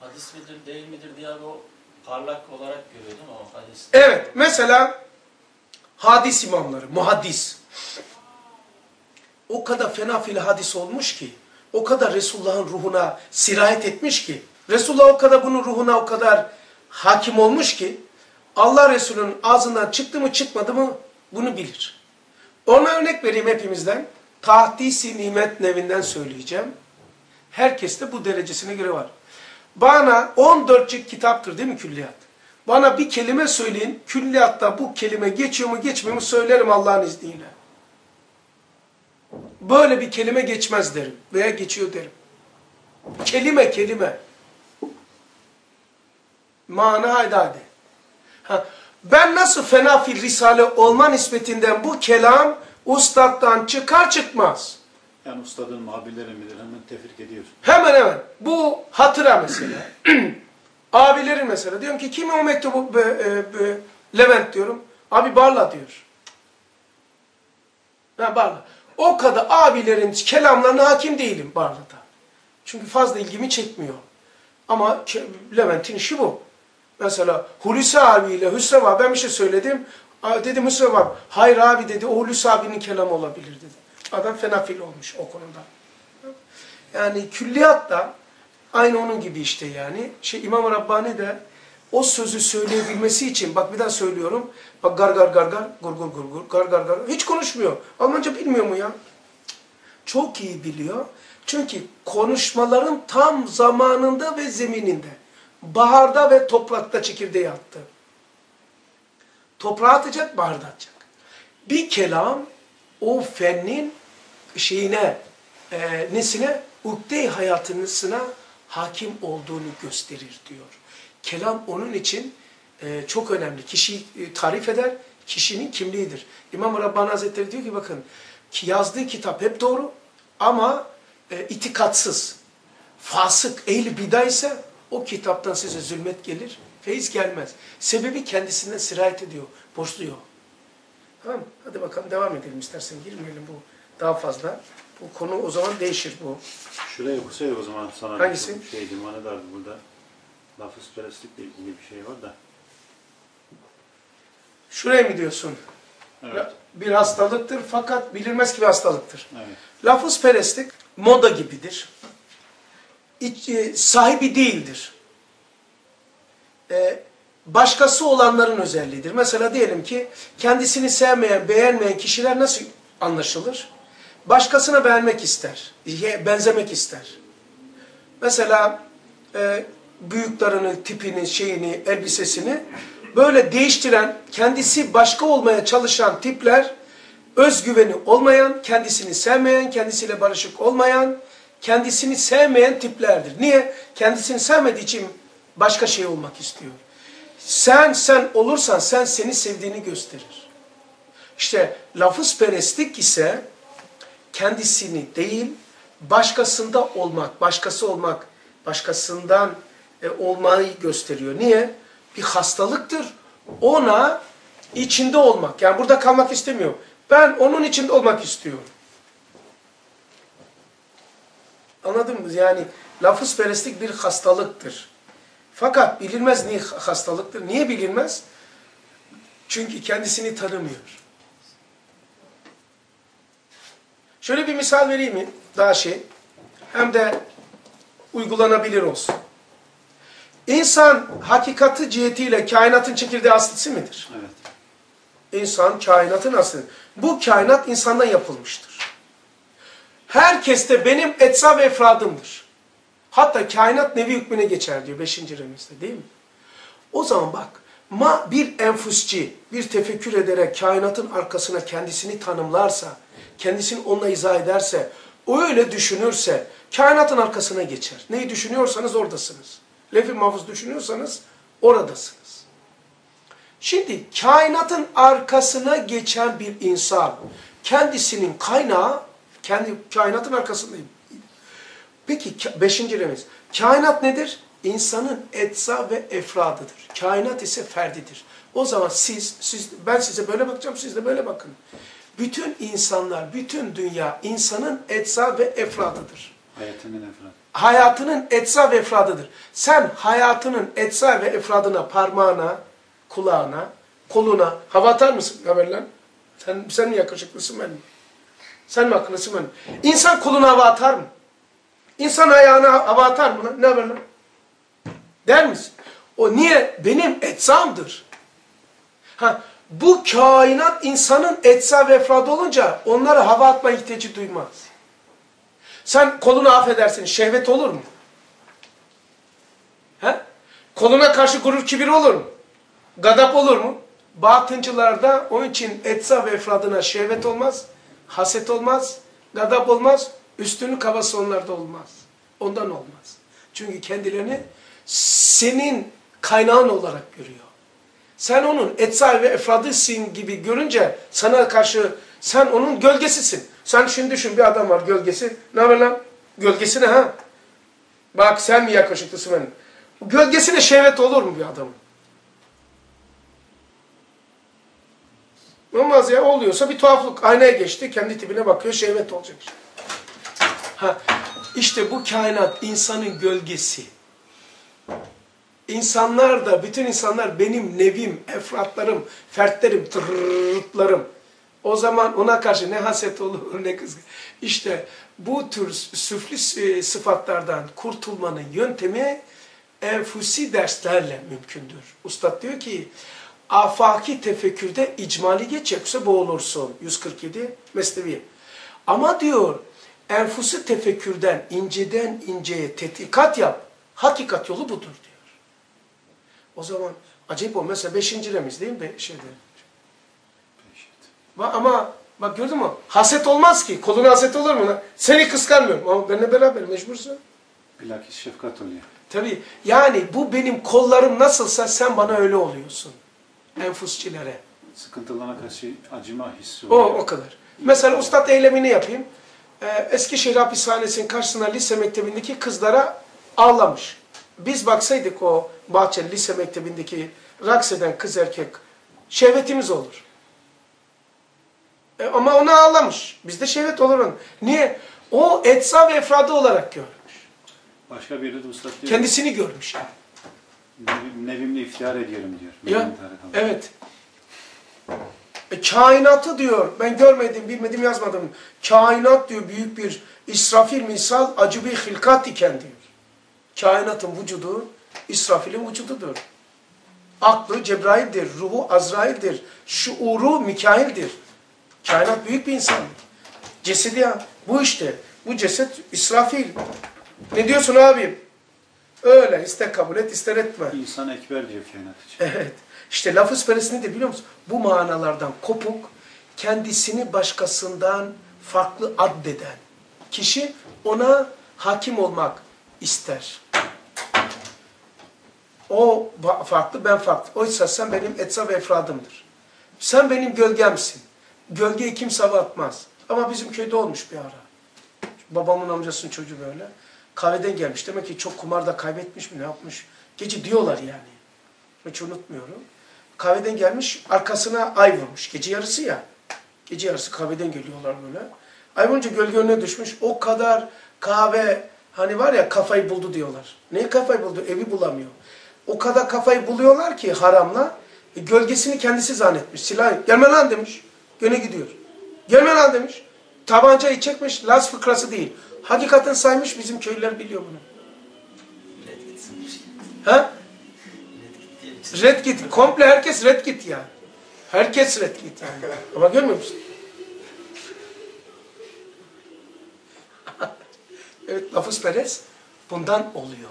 Hadis midir değil midir diye o parlak olarak görüyor değil mi o hadis? Evet, mesela hadis imamları, muhaddis. O kadar fena fil hadis olmuş ki, o kadar Resulullah'ın ruhuna sirayet etmiş ki, Resulullah o kadar bunun ruhuna o kadar hakim olmuş ki, Allah Resulü'nün ağzından çıktı mı çıkmadı mı bunu bilir. Ona örnek vereyim hepimizden. Tahdisi nimet nevinden söyleyeceğim. Herkes de bu derecesine göre var. Bana 14 cilt kitaptır değil mi külliyat? Bana bir kelime söyleyin. Külliyatta bu kelime geçiyor mu geçmiyor mu söylerim Allah'ın izniyle. Böyle bir kelime geçmez derim. Veya geçiyor derim. Kelime kelime. Mana hadi. Ha, ben nasıl fena fil risale olma nispetinden bu kelam ustadtan çıkar çıkmaz. Yani ustadın muhabirleri midir hemen tefrik ediyor. Hemen hemen. Bu hatıra mesela. Abilerin mesela. Diyorum ki kimi o mektubu be, e, be, Levent diyorum. Abi Barla diyor. Ha Barla. O kadar abilerin kelamlarına hakim değilim Barla'da. Çünkü fazla ilgimi çekmiyor. Ama Levent'in işi bu. Mesela Hulusi abiyle Hüsrev abi ben bir şey söyledim. Dedim Hüsrev abi, hayır abi dedi o Hulusi abinin kelamı olabilir dedi. Adam fenafil olmuş o konuda. Yani külliyat da aynı onun gibi işte yani. Şey İmam Rabbani de o sözü söyleyebilmesi için bak bir daha söylüyorum. Bak gar gar gar gar gur gur gur gur gar gar gar hiç konuşmuyor. Almanca bilmiyor mu ya? Çok iyi biliyor. Çünkü konuşmaların tam zamanında ve zemininde. Baharda ve toprakta çekirdeği attı. Toprağa atacak, baharda atacak. Bir kelam o fennin şeyine, e, nesine, ukde hayatınısına hakim olduğunu gösterir diyor. Kelam onun için e, çok önemli. Kişiyi e, tarif eder, kişinin kimliğidir. İmam Rabbani Hazretleri diyor ki bakın, yazdığı kitap hep doğru ama e, itikatsız, fasık, ehl bida ise o kitaptan size zulmet gelir, feyiz gelmez. Sebebi kendisinden sirayet ediyor, boşluyor. Tamam Hadi bakalım devam edelim istersen. Girmeyelim bu daha fazla. Bu konu o zaman değişir bu. Şuraya okusaydık o zaman sana. Hangisi? Bir şey vardı burada. Lafız perestlikle ilgili bir şey var da. Şuraya mı diyorsun? Evet. Bir hastalıktır fakat bilinmez ki bir hastalıktır. Evet. Lafız perestlik moda gibidir. İç, e, sahibi değildir. E, başkası olanların özelliğidir. Mesela diyelim ki kendisini sevmeyen, beğenmeyen kişiler nasıl anlaşılır? Başkasına beğenmek ister, benzemek ister. Mesela e, büyüklerini, tipini, şeyini, elbisesini böyle değiştiren, kendisi başka olmaya çalışan tipler, özgüveni olmayan, kendisini sevmeyen, kendisiyle barışık olmayan, kendisini sevmeyen tiplerdir. Niye? Kendisini sevmediği için başka şey olmak istiyor. Sen sen olursan sen seni sevdiğini gösterir. İşte lafız perestlik ise kendisini değil başkasında olmak, başkası olmak, başkasından e, olmayı gösteriyor. Niye? Bir hastalıktır. Ona içinde olmak. Yani burada kalmak istemiyor. Ben onun içinde olmak istiyorum. Anladın mı? Yani lafız perestlik bir hastalıktır. Fakat bilinmez niye hastalıktır. Niye bilinmez? Çünkü kendisini tanımıyor. Şöyle bir misal vereyim mi? Daha şey. Hem de uygulanabilir olsun. İnsan hakikati cihetiyle kainatın çekirdeği aslısı mıdır? Evet. İnsan kainatın aslı. Bu kainat insandan yapılmıştır. Herkes de benim etsa ve efradımdır. Hatta kainat nevi hükmüne geçer diyor 5. remizde değil mi? O zaman bak ma bir enfusçi bir tefekkür ederek kainatın arkasına kendisini tanımlarsa, kendisini onunla izah ederse, o öyle düşünürse kainatın arkasına geçer. Neyi düşünüyorsanız oradasınız. Lef-i mahfuz düşünüyorsanız oradasınız. Şimdi kainatın arkasına geçen bir insan kendisinin kaynağı kendi kainatın arkasındayım. Peki beşinci remiz. Kainat nedir? İnsanın etsa ve efradıdır. Kainat ise ferdidir. O zaman siz, siz, ben size böyle bakacağım, siz de böyle bakın. Bütün insanlar, bütün dünya insanın etsa ve efradıdır. Hayatının efradı. Hayatının etsa ve efradıdır. Sen hayatının etsa ve efradına, parmağına, kulağına, koluna hava atar mısın? Ne haber lan? Sen, sen mi yakışıklısın ben mi? Sen mi akıllısın ben mi? İnsan koluna hava atar mı? İnsan ayağına hava atar mı? Ne haber lan? Der misin? O niye? Benim etsamdır. Ha, bu kainat insanın etsa ve efradı olunca onlara hava atma ihtiyacı duymaz. Sen kolunu affedersin, şehvet olur mu? He? Koluna karşı gurur kibir olur mu? Gadap olur mu? Batıncılarda onun için etsa ve efradına şehvet olmaz, haset olmaz, gadap olmaz, üstünlük havası onlarda olmaz. Ondan olmaz. Çünkü kendilerini senin kaynağın olarak görüyor. Sen onun etsa ve efradısın gibi görünce sana karşı sen onun gölgesisin. Sen şimdi düşün bir adam var gölgesi. Ne haber lan? Gölgesi ne ha? Bak sen mi yakışıklısın benim? Gölgesine şehvet olur mu bir adamın? Olmaz ya oluyorsa bir tuhaflık. Aynaya geçti kendi tipine bakıyor şehvet olacak. işte. Ha, işte bu kainat insanın gölgesi. İnsanlar da, bütün insanlar benim nevim, efratlarım, fertlerim, tırrrrtlarım. O zaman ona karşı ne haset olur, ne kızgın. İşte bu tür süfli e, sıfatlardan kurtulmanın yöntemi enfusi derslerle mümkündür. Ustad diyor ki, afaki tefekkürde icmali geç yoksa boğulursun. 147 Mesnevi. Ama diyor, enfusi tefekkürden, inceden inceye tetkikat yap. Hakikat yolu budur diyor. O zaman acayip o. Mesela beşinci remiz değil mi? Şeyde. Ba- Ama bak gördün mü? Haset olmaz ki. Koluna haset olur mu? Seni kıskanmıyorum. Ama benimle beraber mecbursun. Bilakis şefkat oluyor. Tabii. Yani bu benim kollarım nasılsa sen bana öyle oluyorsun. Enfusçilere. Sıkıntılarına karşı acıma hissi O, oluyor. o kadar. Mesela ustad eylemini yapayım. Ee, Eskişehir hapishanesinin karşısına lise mektebindeki kızlara ağlamış. Biz baksaydık o Bahçeli lise mektebindeki raks eden kız erkek şehvetimiz olur. E, ama ona ağlamış. Bizde şehvet olur onun. Niye? O etsa ve efradı olarak görmüş. Başka biri de usta diyor. Kendisini görmüş yani. "Nevim- Nevimle iftihar ediyorum diyor. Ya, evet. E, kainatı diyor, ben görmedim, bilmedim, yazmadım. Kainat diyor büyük bir İsrafil misal acı bir hilkat iken diyor. Kainatın vücudu İsrafil'in vücududur. Aklı Cebrail'dir, ruhu Azrail'dir, şuuru Mikail'dir. Kainat büyük bir insandır. Cesedi ya, bu işte. Bu ceset İsrafil. Ne diyorsun abim? Öyle, ister kabul et, ister etme. İnsan ekber diyor kainat için. Evet. İşte lafız peresi nedir biliyor musun? Bu manalardan kopuk, kendisini başkasından farklı addeden kişi ona hakim olmak ister. O farklı, ben farklı. Oysa sen benim etsa ve efradımdır. Sen benim gölgemsin. Gölgeyi kimse atmaz. Ama bizim köyde olmuş bir ara. Babamın amcasının çocuğu böyle. Kahveden gelmiş. Demek ki çok kumarda kaybetmiş mi ne yapmış. Gece diyorlar yani. Hiç unutmuyorum. Kahveden gelmiş, arkasına ay vurmuş. Gece yarısı ya. Gece yarısı kahveden geliyorlar böyle. Ay vurunca gölge önüne düşmüş. O kadar kahve, hani var ya kafayı buldu diyorlar. Neyi kafayı buldu? Evi bulamıyor. O kadar kafayı buluyorlar ki haramla, e, gölgesini kendisi zannetmiş. Silah, gelme lan demiş. Gene gidiyor. Gelme lan demiş. Tabancayı çekmiş, Laz fıkrası değil. Hakikaten saymış, bizim köylüler biliyor bunu. Gitsin. Ha? Red git. Komple herkes red git yani. Herkes red git yani. Ama görmüyor musun? evet lafız perez bundan oluyor.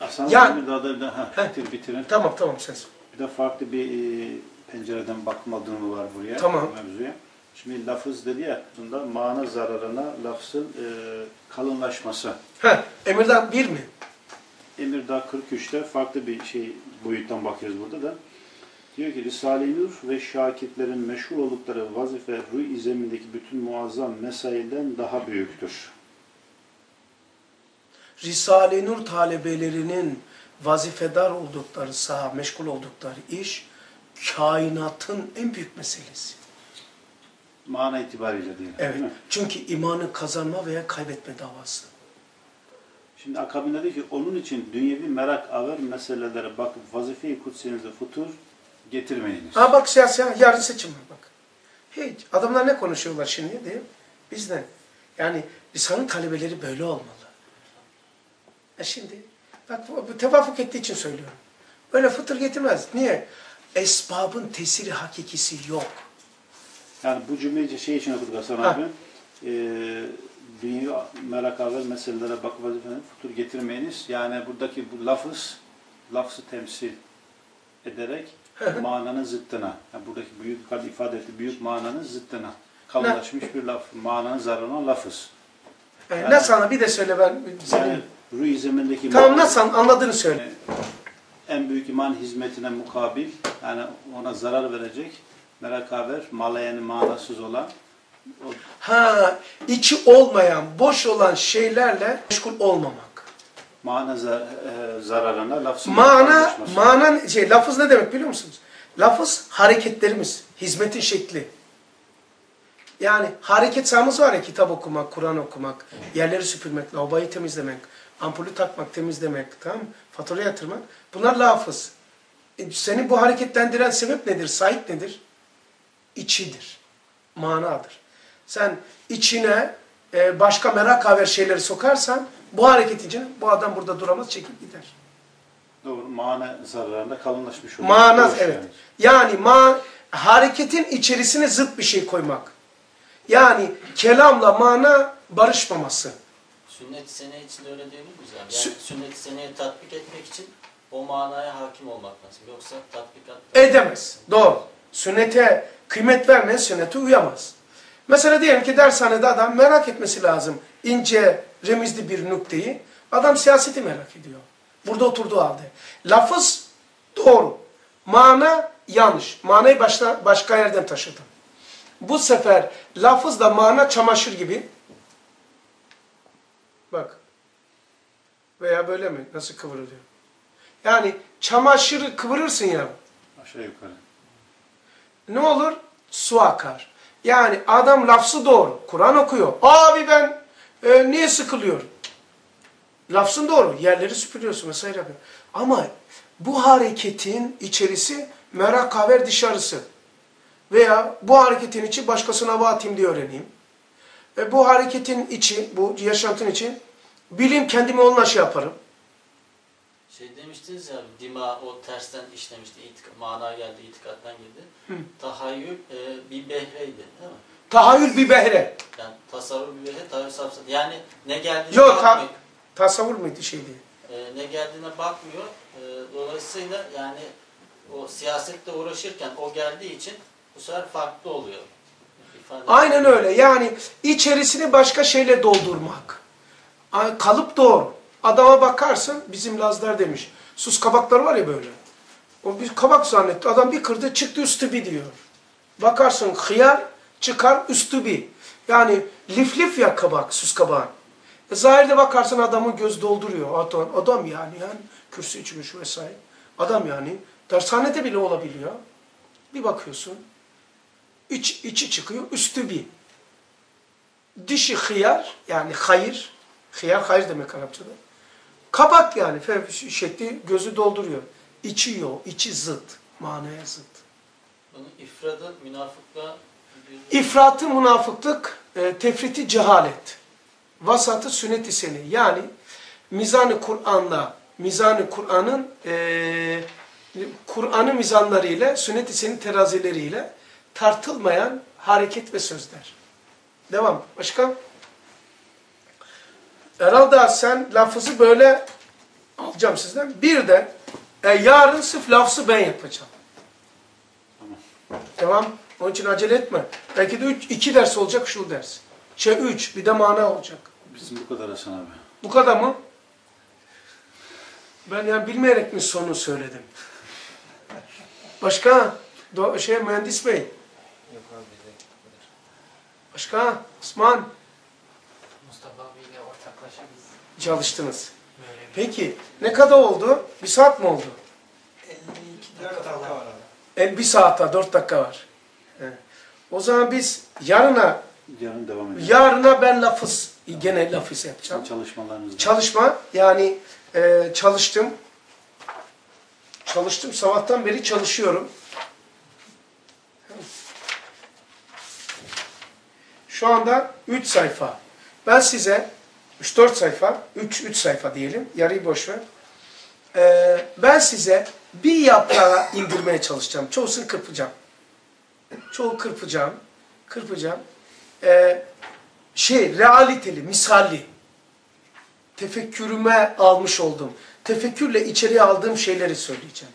Aslında Ya- bir daha da, da ha, Heh. bitir, bitirin. Tamam tamam sen. Bir de farklı bir e, pencereden bakma durumu var buraya. Tamam. Mevzuya. Şimdi lafız dedi ya, bunda mana zararına lafzın e, kalınlaşması. Ha, emirden bir mi? Emirdağ 43'te farklı bir şey boyuttan bakıyoruz burada da. Diyor ki Risale-i Nur ve şakitlerin meşhur oldukları vazife ruh izemindeki bütün muazzam mesailden daha büyüktür. Risale-i Nur talebelerinin vazifedar oldukları saha, meşgul oldukları iş kainatın en büyük meselesi. Mana itibariyle diyelim. Evet. Değil mi? Çünkü imanı kazanma veya kaybetme davası. Şimdi akabinde diyor ki onun için dünyevi merak aver meselelere bakıp vazife-i kutsiyenize futur getirmeyiniz. Ha bak siyasi ha, yarın seçim var bak. Hiç. Adamlar ne konuşuyorlar şimdi mi? Bizden. Yani lisanın talebeleri böyle olmalı. E şimdi bak bu, bu tevafuk ettiği için söylüyorum. Öyle fıtır getirmez. Niye? Esbabın tesiri hakikisi yok. Yani bu cümleyi şey için okuduk Hasan Ha. abi. Ee, dünya merak haber meselelere bakıp efendim futur getirmeyiniz. Yani buradaki bu lafız, lafzı temsil ederek mananın zıttına, yani buradaki büyük kad ifade etti, büyük mananın zıttına kalınlaşmış bir laf, mananın zararına lafız. Yani Yani- nasıl bir de söyle ben. Yani ruh zemindeki tamam nasıl an- anladığını söyle. en büyük iman hizmetine mukabil, yani ona zarar verecek merak haber, malayanı manasız olan Ha içi olmayan, boş olan şeylerle meşgul olmamak. mana zar- e, zararına lafzın Mana, manan şey lafız ne demek biliyor musunuz? Lafız hareketlerimiz, hizmetin şekli. Yani hareket sahamız var ya kitap okumak, Kur'an okumak, yerleri süpürmek, lavaboyu temizlemek, ampulü takmak, temizlemek, tamam? Fatura yatırmak. Bunlar lafız. E, seni bu hareketlendiren sebep nedir? Sahip nedir? İçidir. Manadır. Sen içine e, başka merak haber şeyleri sokarsan bu hareket içine bu adam burada duramaz çekip gider. Doğru, mana zararında kalınlaşmış oluyor. Mana evet. yani. Yani ma hareketin içerisine zıt bir şey koymak. Yani kelamla mana barışmaması. Sünnet-i seneye için de öyle diyebilir miyiz abi? Yani Sü- sünnet-i seneye tatbik etmek için o manaya hakim olmak lazım. Yoksa tatbikat... Edemez. Doğru. Sünnete kıymet vermeyen sünnete uyamaz. Mesela diyelim ki dershanede adam merak etmesi lazım ince, remizli bir nokteyi. Adam siyaseti merak ediyor. Burada oturduğu halde. Lafız doğru. Mana yanlış. Manayı başta, başka yerden taşıdım. Bu sefer lafızla mana çamaşır gibi. Bak. Veya böyle mi? Nasıl kıvrılıyor? Yani çamaşırı kıvırırsın ya. Aşağı yukarı. Ne olur? Su akar. Yani adam lafzı doğru. Kur'an okuyor. Abi ben e, niye sıkılıyorum? Lafzın doğru. Yerleri süpürüyorsun vesaire. Ama bu hareketin içerisi merak haber dışarısı. Veya bu hareketin içi başkasına hava atayım diye öğreneyim. Ve bu hareketin içi, bu yaşantın için bilim kendimi onunla şey yaparım. Şey demiştiniz ya, dima o tersten işlemişti, itika, mana geldi, itikattan girdi. Tahayyül e, bir behreydi değil mi? Tahayyül bir behre. Yani tasavvur bir behre, tahayyül sapsa. Yani ne geldiğine Yok, ta- bakmıyor. Tasavvur muydu şeydi? E, ne geldiğine bakmıyor. E, dolayısıyla yani o siyasetle uğraşırken o geldiği için bu sefer farklı oluyor. İfade Aynen öyle. Yani içerisini başka şeyle doldurmak. Kalıp doğru. Adama bakarsın, bizim Lazlar demiş. Sus kabakları var ya böyle. O bir kabak zannetti. Adam bir kırdı çıktı üstü bir diyor. Bakarsın hıyar çıkar üstü bir. Yani lif lif ya kabak, sus kabağın. E, zahirde bakarsın adamın göz dolduruyor. Adam, adam yani yani kürsü içmiş vesaire. Adam yani dershanede bile olabiliyor. Bir bakıyorsun İç, içi çıkıyor, üstü bir. Dişi hıyar, yani hayır. Hıyar hayır demek Arapçada. Kabak yani şekli gözü dolduruyor. İçi yok, içi zıt. Manaya zıt. Bunun ifradı münafıkla İfratı münafıklık, e, tefriti cehalet. Vasatı sünnet-i seni. Yani mizan-ı Kur'an'la, mizan-ı Kur'an'ın e, Kur'an'ın mizanlarıyla, sünnet-i senin terazileriyle tartılmayan hareket ve sözler. Devam. Başka? Herhalde sen lafızı böyle alacağım sizden. Bir de e, yarın sırf lafzı ben yapacağım. Tamam. Onun için acele etme. Belki de üç, iki ders olacak şu ders. Şey üç, bir de mana olacak. Bizim bu kadar Hasan abi. Bu kadar mı? Ben yani bilmeyerek mi sonu söyledim? Başka? Do şey mühendis bey. Yok abi. Başka? Osman çalıştınız. Peki ne kadar oldu? Bir saat mi oldu? 52 e, dakika var. El bir saata 4 dakika var. O zaman biz yarına yarın devam edelim. Yarına ben lafız tamam. gene lafız yapacağım. Çalışmalarınızda. Çalışma yani e, çalıştım. Çalıştım sabahtan beri çalışıyorum. Şu anda 3 sayfa. Ben size 3-4 sayfa, 3 3 sayfa diyelim. Yarıyı boş ver. Ee, ben size bir yaprağa indirmeye çalışacağım. Çoğusunu kırpacağım. Çoğu kırpacağım. Kırpacağım. Ee, şey, realiteli, misalli. Tefekkürüme almış olduğum, tefekkürle içeriye aldığım şeyleri söyleyeceğim.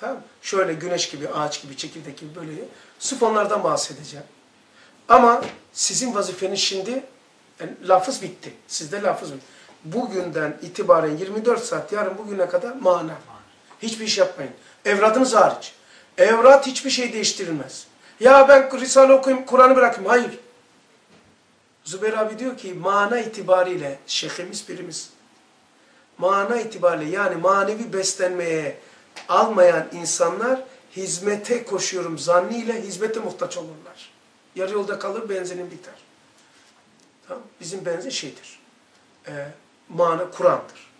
Tamam? Şöyle güneş gibi, ağaç gibi, çekirdek gibi böyle. Sırf onlardan bahsedeceğim. Ama sizin vazifeniz şimdi, yani lafız bitti. Sizde lafız bitti. Bugünden itibaren 24 saat, yarın bugüne kadar mana. Hiçbir iş yapmayın. Evradınız hariç. Evrat hiçbir şey değiştirilmez. Ya ben Risale okuyayım, Kur'an'ı bırakayım. Hayır. Zübeyir abi diyor ki mana itibariyle, şeyhimiz birimiz, mana itibariyle yani manevi beslenmeye almayan insanlar hizmete koşuyorum zanniyle hizmete muhtaç olurlar. Yarı yolda kalır benzinin biter. Bizim benzin şeydir. Ee, mana Kur'an'dır.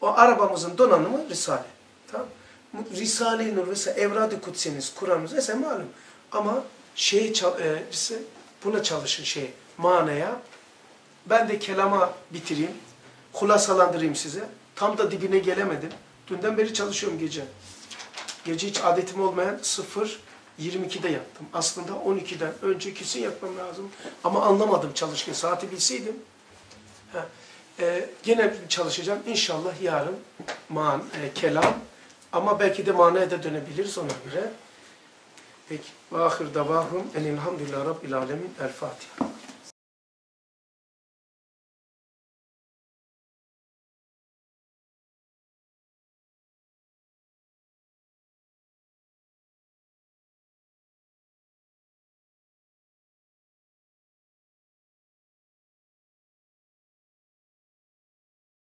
O arabamızın donanımı Risale. Tamam? Risale-i Nur mesela Evrad-ı Kudseniz, Kur'an'ımız ise malum. Ama şey e, buna çalışın şey manaya. Ben de kelama bitireyim. Hulasalandırayım size. Tam da dibine gelemedim. Dünden beri çalışıyorum gece. Gece hiç adetim olmayan 0 22'de yattım. Aslında 12'den önce kesin yatmam lazım. Ama anlamadım çalışırken. Saati bilseydim. Ha. Ee, gene çalışacağım. İnşallah yarın man, e, kelam. Ama belki de manaya da dönebiliriz ona göre. Peki. Ve ahir davahum enilhamdülillah rabbil alemin. El Fatiha.